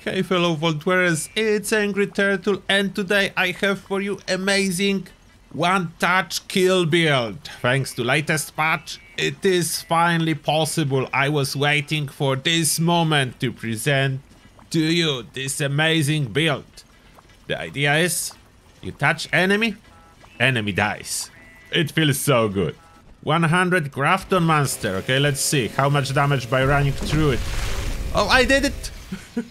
Hey fellow Vault it's Angry Turtle and today I have for you amazing one-touch kill build. Thanks to latest patch, it is finally possible. I was waiting for this moment to present to you this amazing build. The idea is, you touch enemy, enemy dies. It feels so good. 100 Grafton Monster. Okay, let's see how much damage by running through it. Oh, I did it!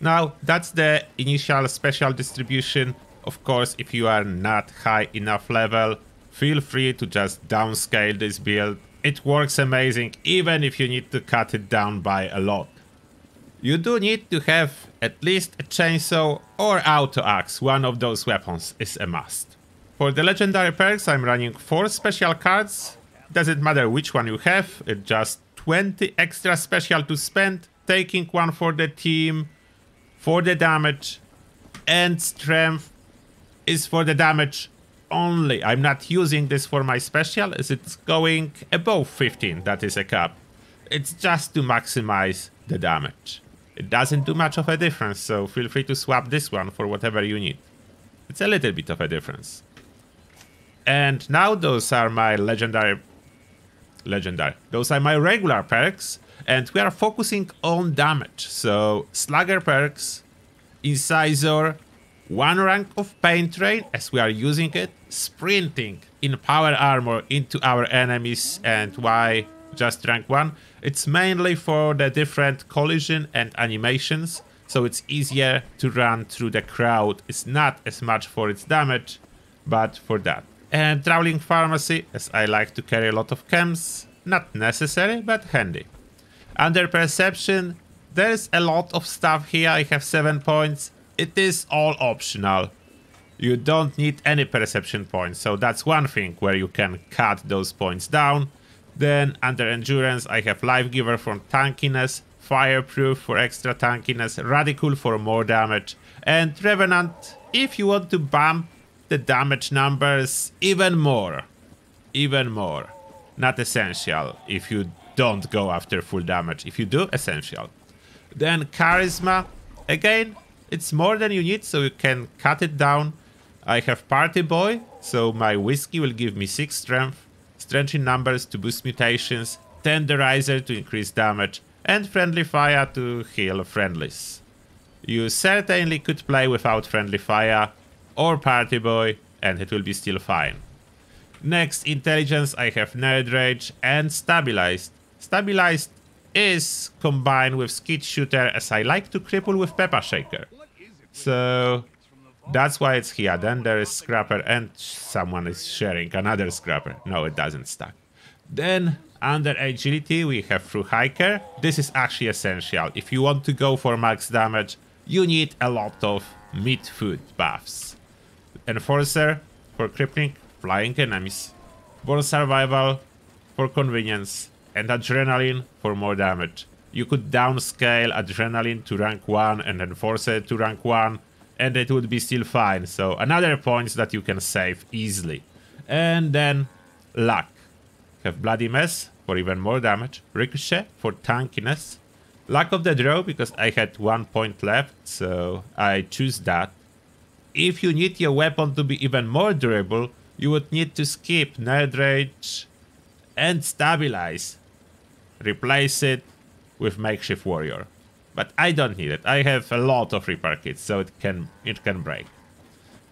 now, that's the initial special distribution. Of course, if you are not high enough level, feel free to just downscale this build. It works amazing, even if you need to cut it down by a lot. You do need to have at least a chainsaw or auto axe, one of those weapons is a must. For the legendary perks I'm running 4 special cards, doesn't matter which one you have, it's just 20 extra special to spend, taking one for the team, for the damage, and strength is for the damage only. I'm not using this for my special as it's going above 15, that is a cap. It's just to maximize the damage. It doesn't do much of a difference, so feel free to swap this one for whatever you need. It's a little bit of a difference. And now those are my legendary... Legendary. Those are my regular perks, and we are focusing on damage. So, Slugger perks, Incisor, one rank of Pain Train as we are using it, Sprinting in Power Armor into our enemies, and why just rank 1? It's mainly for the different collision and animations, so it's easier to run through the crowd. It's not as much for its damage, but for that. And traveling Pharmacy, as I like to carry a lot of chems, not necessary, but handy. Under Perception, there's a lot of stuff here, I have 7 points. It is all optional. You don't need any perception points, so that's one thing where you can cut those points down. Then under endurance I have Life Giver for tankiness, Fireproof for extra tankiness, Radicool for more damage, and Revenant if you want to bump the damage numbers even more. Even more. Not essential if you don't go after full damage. If you do, essential. Then Charisma, again, it's more than you need so you can cut it down. I have Party Boy, so my whiskey will give me 6 strength strength in numbers to boost mutations, tenderizer to increase damage, and friendly fire to heal friendlies. You certainly could play without friendly fire or party boy and it will be still fine. Next intelligence I have nerd rage and stabilized. Stabilized is combined with Skeet Shooter as I like to cripple with pepper shaker. So that's why it's here. Then there is Scrapper and someone is sharing another Scrapper. No, it doesn't stack. Then under agility we have Thru-Hiker. This is actually essential. If you want to go for max damage, you need a lot of meat food buffs. Enforcer for crippling flying enemies. Born Survivor for convenience. And adrenaline for more damage. You could downscale adrenaline to rank 1 and enforcer to rank 1 and it would be still fine. So another points that you can save easily. And then luck. Have bloody mess for even more damage. Ricochet for tankiness. Luck of the draw because I had one point left, so I choose that. If you need your weapon to be even more durable, you would need to skip Nerd Rage and Stabilize. Replace it with Makeshift Warrior. But I don't need it. I have a lot of repair kits, so it can it can break.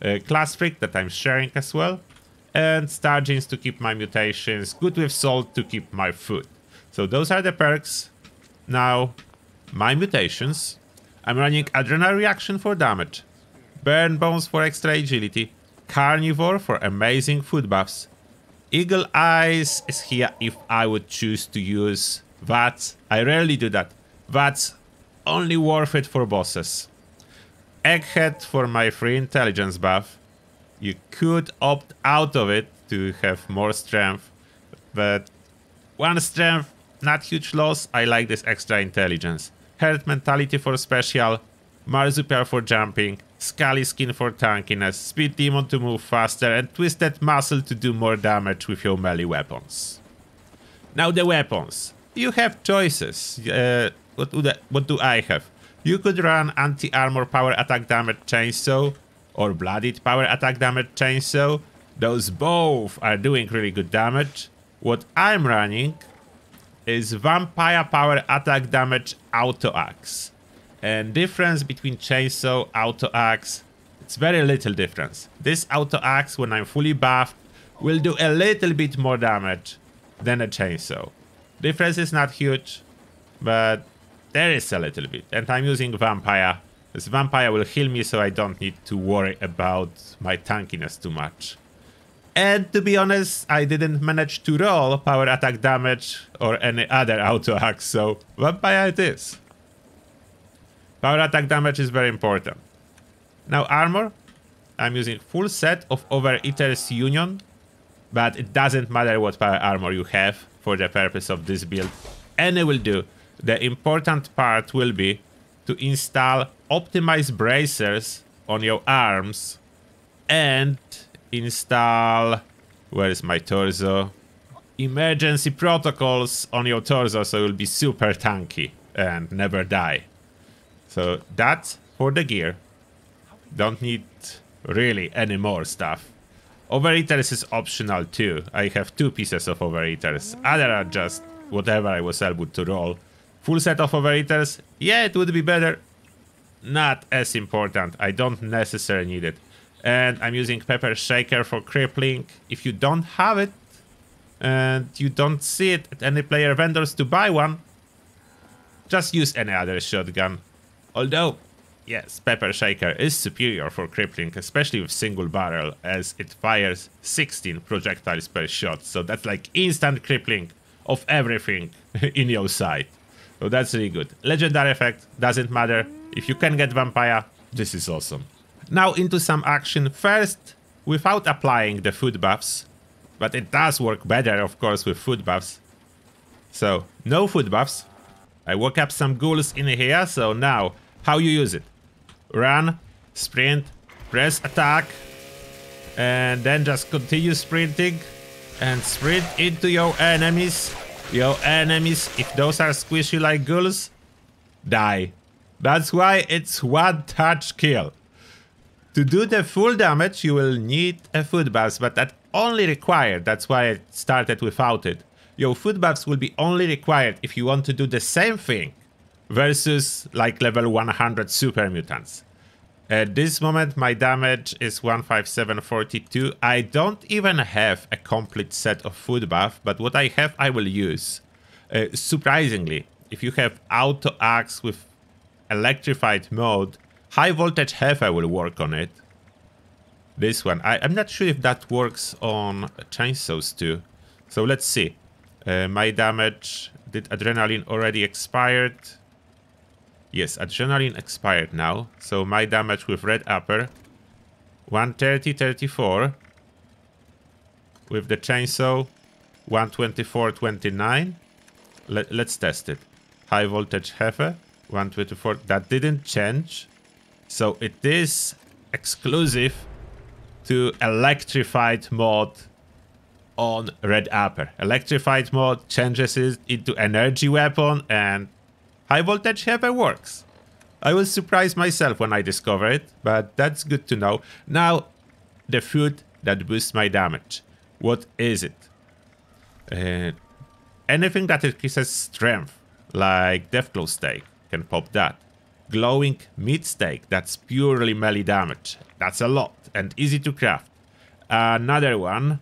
Uh, class Freak that I'm sharing as well. And Starched Genes to keep my mutations. Good with Salt to keep my food. So those are the perks. Now, my mutations. I'm running Adrenal Reaction for damage. Bird Bones for extra agility. Carnivore for amazing food buffs. Eagle Eyes is here if I would choose to use VATS. I rarely do that. VATS only worth it for bosses. Egghead for my free intelligence buff. You could opt out of it to have more strength, but one strength, not huge loss, I like this extra intelligence. Herd mentality for special, marsupial for jumping, scaly skin for tankiness, speed demon to move faster, and twisted muscle to do more damage with your melee weapons. Now the weapons. you have choices. Uh, what, what do I have? You could run anti-armor power attack damage chainsaw or bloodied power attack damage chainsaw. Those both are doing really good damage. What I'm running is vampire power attack damage auto axe. And difference between chainsaw, auto axe, it's very little difference. This auto axe, when I'm fully buffed, will do a little bit more damage than a chainsaw. Difference is not huge, but there is a little bit. And I'm using vampire. This vampire will heal me so I don't need to worry about my tankiness too much. And to be honest, I didn't manage to roll power attack damage or any other auto axe, so vampire it is. Power attack damage is very important. Now armor, I'm using full set of Over Overeater's Union, but it doesn't matter what power armor you have for the purpose of this build. Any will do. The important part will be to install optimized bracers on your arms and install... Where is my torso? Emergency protocols on your torso so you'll be super tanky and never die. So that's for the gear. Don't need really any more stuff. Overeaters is optional too. I have two pieces of overeaters. Other are just whatever I was able to roll. Full set of overeaters? Yeah, it would be better. Not as important. I don't necessarily need it and I'm using Pepper Shaker for crippling. If you don't have it and you don't see it at any player vendors to buy one, just use any other shotgun. Although, yes, Pepper Shaker is superior for crippling, especially with single barrel, as it fires 16 projectiles per shot, so that's like instant crippling of everything in your sight. So that's really good. Legendary effect, doesn't matter. If you can get Vampire, this is awesome. Now into some action first without applying the food buffs. But it does work better, of course, with food buffs. So, no food buffs. I woke up some ghouls in here, so now, how you use it? Run, sprint, press attack, and then just continue sprinting and sprint into your enemies. Your enemies, if those are squishy like ghouls, die. That's why it's one touch kill. To do the full damage, you will need a food buff, but that only required. That's why I started without it. Your food buffs will be only required if you want to do the same thing versus like level 100 super mutants. At this moment, my damage is 15742. I don't even have a complete set of food buff, but what I have, I will use. Uh, surprisingly, if you have auto axe with electrified mode, High voltage Hefe will work on it. This one. I, am not sure if that works on chainsaws too. So let's see. Uh, my damage... Did adrenaline already expired? Yes, adrenaline expired now. So my damage with red upper. 130, 34. With the chainsaw. 124, 29. Let, let's test it. High voltage Hefe. 124. That didn't change. So it is exclusive to electrified mode on Red Upper. Electrified mode changes it into energy weapon and high voltage Hefe works. I was surprised myself when I discovered it, but that's good to know. Now, the food that boosts my damage. What is it? Uh, anything that increases strength, like Deathclaw Steak, can pop that glowing meat steak. That's purely melee damage. That's a lot and easy to craft. Another one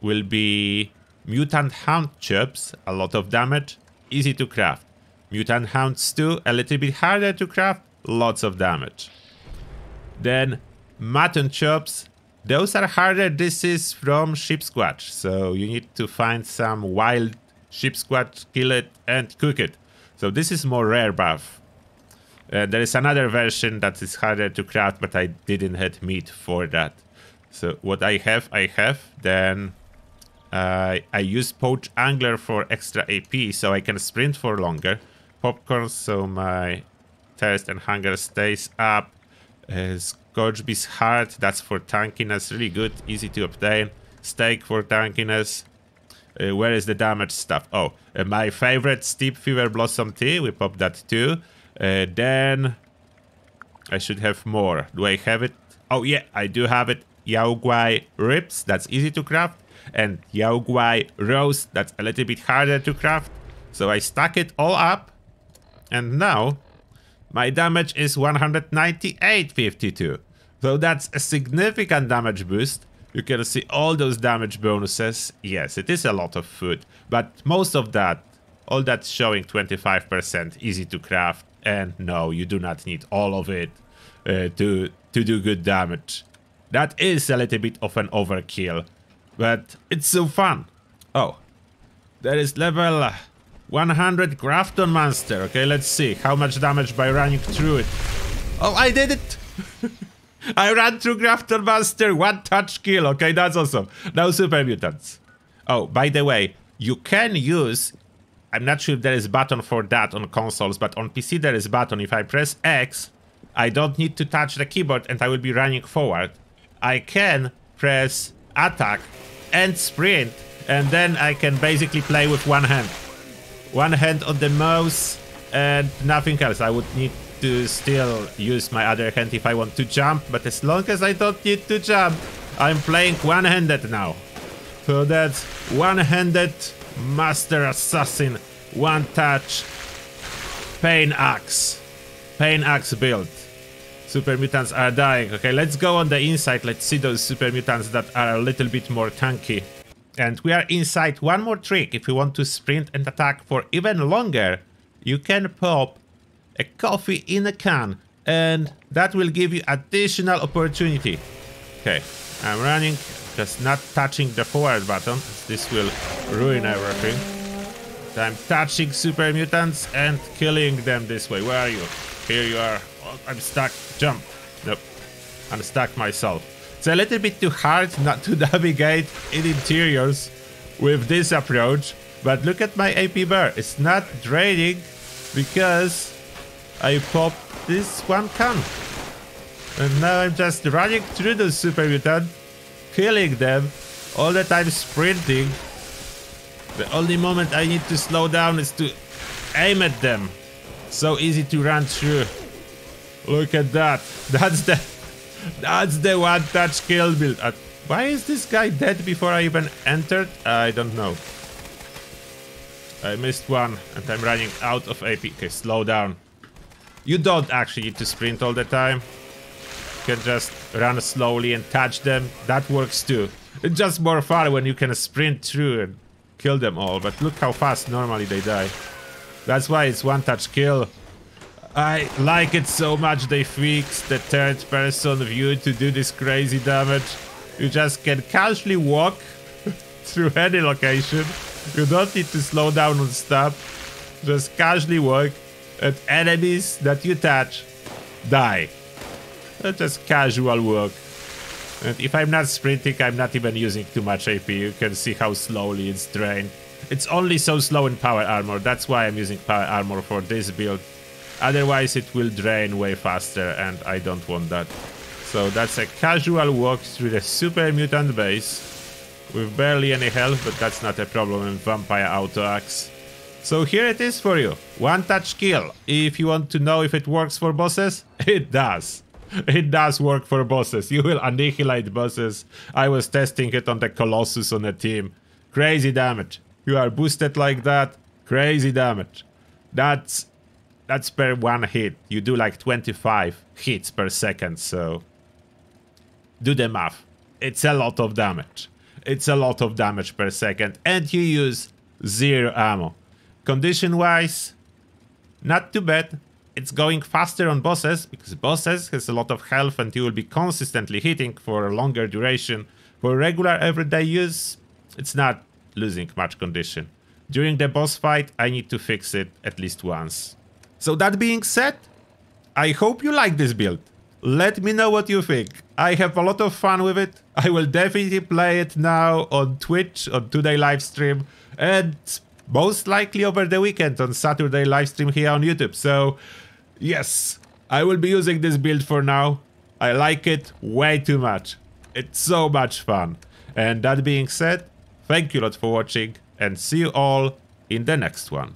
will be mutant hound chops. A lot of damage, easy to craft. Mutant hound stew, a little bit harder to craft, lots of damage. Then mutton chops. Those are harder. This is from Sheepsquatch, so you need to find some wild Sheepsquatch, kill it, and cook it. So this is more rare buff. Uh, there is another version that is harder to craft, but I didn't have meat for that. So what I have, I have. Then uh, I use Poached Angler for extra AP, so I can sprint for longer. Popcorn, so my thirst and hunger stays up. Uh, Scorchbeast Heart, that's for tankiness, really good, easy to obtain. Steak for tankiness. Uh, where is the damage stuff? Oh, uh, my favorite Steep Fever Blossom Tea. We pop that too. Uh, then I should have more. Do I have it? Oh yeah, I do have it. Yao Guai Ribs, that's easy to craft. And Yao Guai Roast, that's a little bit harder to craft. So I stack it all up. And now my damage is 198.52. So that's a significant damage boost. You can see all those damage bonuses. Yes, it is a lot of food. But most of that, all that's showing 25% easy to craft. And no, you do not need all of it uh, to, to do good damage. That is a little bit of an overkill. But it's so fun. Oh, there is level 100 Grafton Monster. Okay, let's see how much damage by running through it. Oh, I did it! I ran through Grafton Monster, one touch kill. Okay, that's awesome. Now Super Mutants. Oh, by the way, you can use... I'm not sure if there is button for that on consoles, but on PC there is button. If I press X, I don't need to touch the keyboard and I will be running forward. I can press attack and sprint, and then I can basically play with one hand. One hand on the mouse and nothing else. I would need to still use my other hand if I want to jump, but as long as I don't need to jump, I'm playing one-handed now. So that's one-handed Master Assassin, one touch, Pain Axe. Pain Axe build. Super mutants are dying. Okay, let's go on the inside. Let's see those super mutants that are a little bit more tanky. And we are inside one more trick. If you want to sprint and attack for even longer, you can pop a coffee in a can. And that will give you additional opportunity. Okay, I'm running, just not touching the forward button. This will ruin everything. I'm touching super mutants and killing them this way. Where are you? Here you are. Oh, I'm stuck. Jump. Nope. I'm stuck myself. It's a little bit too hard not to navigate in interiors with this approach. But look at my AP bar. It's not draining because I popped this one can. And now I'm just running through the super mutant, killing them, all the time sprinting. The only moment I need to slow down is to aim at them. So easy to run through. Look at that. That's the that's the one touch kill build. Uh, why is this guy dead before I even entered? I don't know. I missed one and I'm running out of AP. Okay, slow down. You don't actually need to sprint all the time. You can just run slowly and touch them. That works too. It's just more fun when you can sprint through and kill them all. But look how fast normally they die. That's why it's one touch kill. I like it so much they fixed the third person view to do this crazy damage. You just can casually walk through any location. You don't need to slow down and stop. Just casually walk and enemies that you touch die. That's just casual walk. And if I'm not sprinting, I'm not even using too much AP. You can see how slowly it's drained. It's only so slow in power armor. That's why I'm using power armor for this build. Otherwise it will drain way faster and I don't want that. So that's a casual walk through the super mutant base with barely any health, but that's not a problem in Vampire Auto Axe. So here it is for you. One touch kill. If you want to know if it works for bosses, it does. It does work for bosses. You will annihilate bosses. I was testing it on the Colossus on the team. Crazy damage. You are boosted like that. Crazy damage. That's that's per one hit. You do like 25 hits per second, so do the math. It's a lot of damage. It's a lot of damage per second, and you use zero ammo. Condition-wise, not too bad. It's going faster on bosses, because bosses has a lot of health and you will be consistently hitting for a longer duration. For regular everyday use, it's not losing much condition. During the boss fight, I need to fix it at least once. So that being said, I hope you like this build. Let me know what you think. I have a lot of fun with it. I will definitely play it now on Twitch, on today live stream, and most likely over the weekend on Saturday live stream here on YouTube. So, yes, I will be using this build for now. I like it way too much. It's so much fun. And that being said, thank you a lot for watching. and see you all in the next one.